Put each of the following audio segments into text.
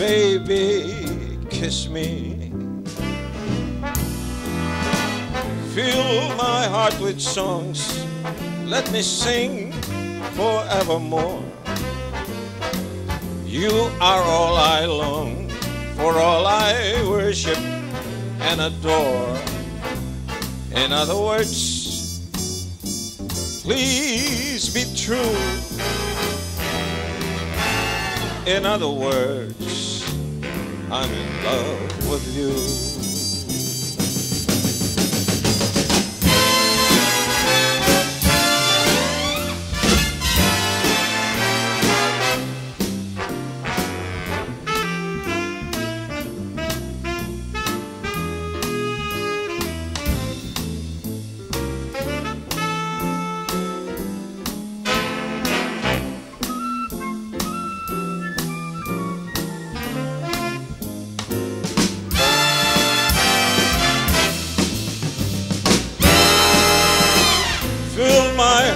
baby, kiss me. Fill my heart with songs, let me sing forevermore. You are all I long, for all I worship and adore. In other words, please be true. In other words, I'm in love with you.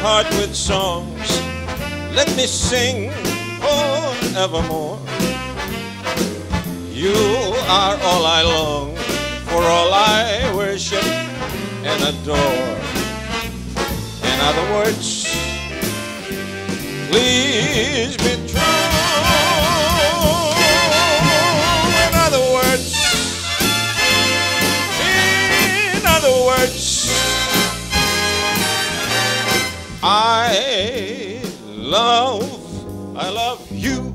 Heart with songs, let me sing forevermore. You are all I long, for all I worship and adore. In other words, please be true. In other words, in other words, love, I love you.